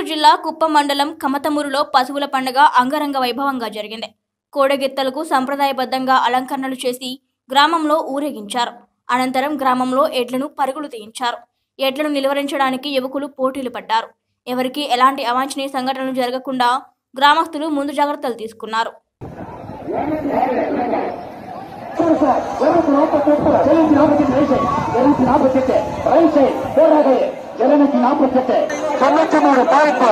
గుంటూరు జిల్లా కుప్పం మండలం కమతమూరులో పశువుల పండుగ అంగరంగ వైభవంగా జరిగింది. కోడెగిత్తలకు సంప్రదాయబద్ధంగా అలంకరణలు చేసి గ్రామంలో ఊరేగించారు. అనంతరం గ్రామంలో ఎడ్లను పరుగులు తీయించారు. ఎడ్లను నిలువరించడానికి యువకులు పోటీలు పడ్డారు. ఎవరికి ఎలాంటి అవాంఛనీయ సంఘటనలు జరగకుండా గ్రామస్తులు ముందు జాగ్రత్తలు తీసుకున్నారు. தொண்ணூத்தி மூணு பாய்ப்பு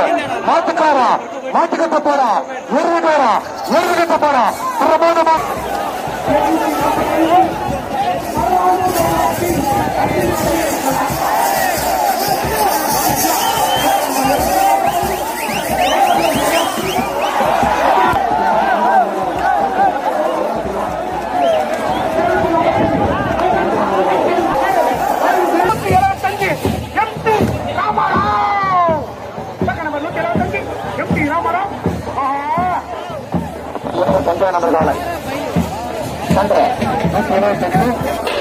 மாட்டுக்காரா? மாட்டுக்கட்ட போறா. ஒரு போறா. ஒரு கட்ட போறா. பிரமாதமா சந்திரன் நம்பர் கவலை சந்திரன்.